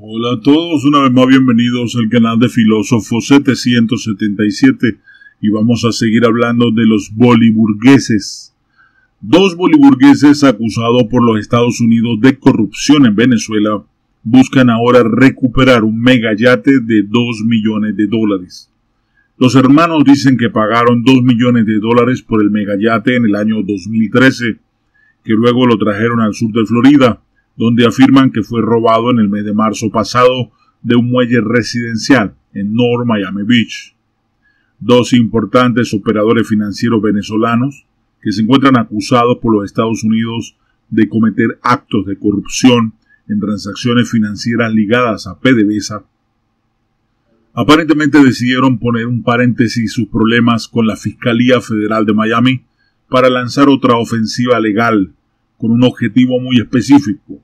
Hola a todos, una vez más bienvenidos al canal de Filósofo 777 y vamos a seguir hablando de los boliburgueses. Dos boliburgueses acusados por los Estados Unidos de corrupción en Venezuela buscan ahora recuperar un megayate de 2 millones de dólares. Los hermanos dicen que pagaron 2 millones de dólares por el megayate en el año 2013, que luego lo trajeron al sur de Florida donde afirman que fue robado en el mes de marzo pasado de un muelle residencial en North Miami Beach. Dos importantes operadores financieros venezolanos que se encuentran acusados por los Estados Unidos de cometer actos de corrupción en transacciones financieras ligadas a PDVSA, aparentemente decidieron poner un paréntesis sus problemas con la Fiscalía Federal de Miami para lanzar otra ofensiva legal con un objetivo muy específico,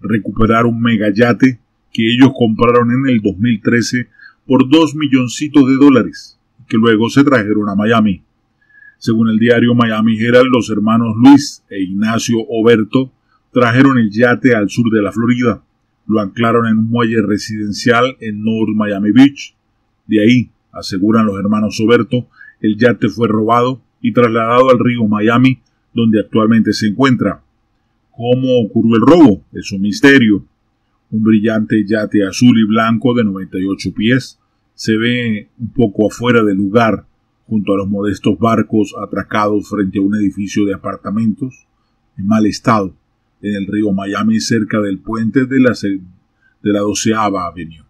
recuperar un megayate que ellos compraron en el 2013 por dos milloncitos de dólares, que luego se trajeron a Miami. Según el diario Miami Herald, los hermanos Luis e Ignacio Oberto trajeron el yate al sur de la Florida, lo anclaron en un muelle residencial en North Miami Beach. De ahí, aseguran los hermanos Oberto, el yate fue robado y trasladado al río Miami, donde actualmente se encuentra. ¿Cómo ocurrió el robo? Es un misterio. Un brillante yate azul y blanco de 98 pies se ve un poco afuera del lugar, junto a los modestos barcos atracados frente a un edificio de apartamentos en mal estado en el río Miami cerca del puente de la, de la avenue.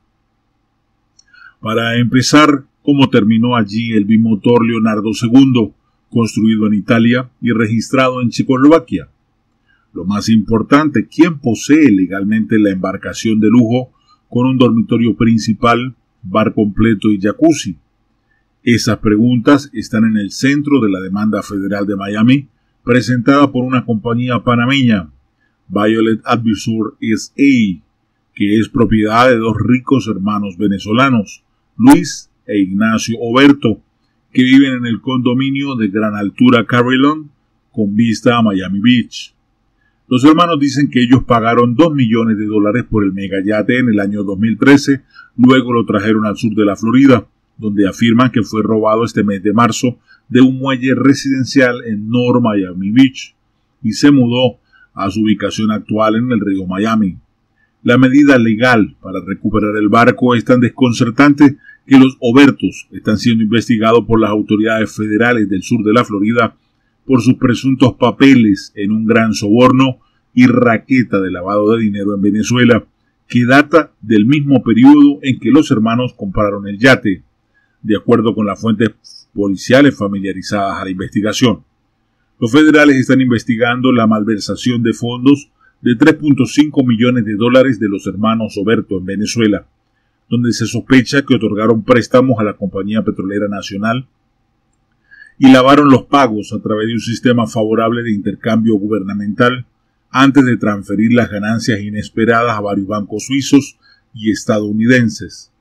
Para empezar, ¿cómo terminó allí el bimotor Leonardo II, construido en Italia y registrado en Checoslovaquia? Lo más importante, ¿quién posee legalmente la embarcación de lujo con un dormitorio principal, bar completo y jacuzzi? Esas preguntas están en el centro de la demanda federal de Miami, presentada por una compañía panameña, Violet Advisor S.A., que es propiedad de dos ricos hermanos venezolanos, Luis e Ignacio Oberto, que viven en el condominio de gran altura Carillon con vista a Miami Beach. Los hermanos dicen que ellos pagaron 2 millones de dólares por el megayate en el año 2013, luego lo trajeron al sur de la Florida, donde afirman que fue robado este mes de marzo de un muelle residencial en North Miami Beach y se mudó a su ubicación actual en el río Miami. La medida legal para recuperar el barco es tan desconcertante que los Obertos están siendo investigados por las autoridades federales del sur de la Florida por sus presuntos papeles en un gran soborno y raqueta de lavado de dinero en Venezuela, que data del mismo periodo en que los hermanos compraron el yate, de acuerdo con las fuentes policiales familiarizadas a la investigación. Los federales están investigando la malversación de fondos de 3.5 millones de dólares de los hermanos Oberto en Venezuela, donde se sospecha que otorgaron préstamos a la compañía petrolera nacional y lavaron los pagos a través de un sistema favorable de intercambio gubernamental antes de transferir las ganancias inesperadas a varios bancos suizos y estadounidenses,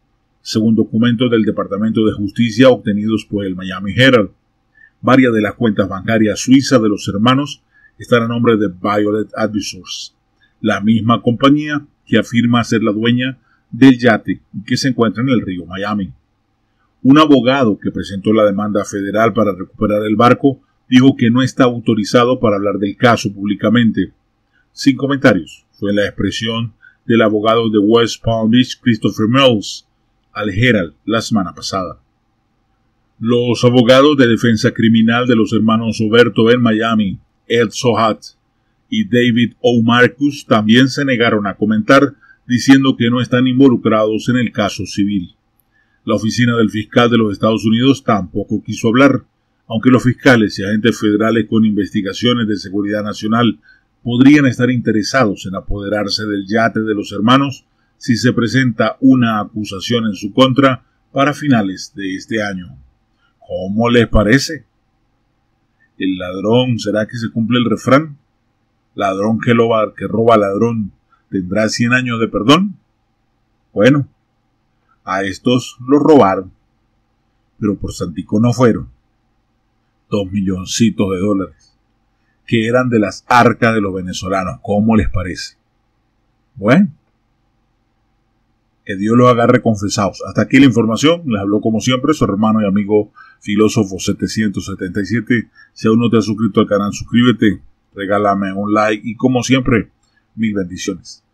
según documentos del Departamento de Justicia obtenidos por el Miami Herald. Varias de las cuentas bancarias suizas de los hermanos están a nombre de Violet Advisors, la misma compañía que afirma ser la dueña del yate que se encuentra en el río Miami. Un abogado que presentó la demanda federal para recuperar el barco dijo que no está autorizado para hablar del caso públicamente. Sin comentarios, fue la expresión del abogado de West Palm Beach, Christopher Mills, al Herald la semana pasada. Los abogados de defensa criminal de los hermanos Oberto en Miami, Ed Sohat y David O. Marcus también se negaron a comentar diciendo que no están involucrados en el caso civil. La oficina del fiscal de los Estados Unidos tampoco quiso hablar, aunque los fiscales y agentes federales con investigaciones de seguridad nacional podrían estar interesados en apoderarse del yate de los hermanos si se presenta una acusación en su contra para finales de este año. ¿Cómo les parece? ¿El ladrón será que se cumple el refrán? ¿Ladrón que, lo que roba ladrón tendrá cien años de perdón? Bueno, a estos los robaron, pero por Santico no fueron. Dos milloncitos de dólares, que eran de las arcas de los venezolanos. ¿Cómo les parece? Bueno, Que Dios los agarre confesados. Hasta aquí la información. Les habló como siempre su hermano y amigo filósofo 777. Si aún no te has suscrito al canal, suscríbete, regálame un like y como siempre, mil bendiciones.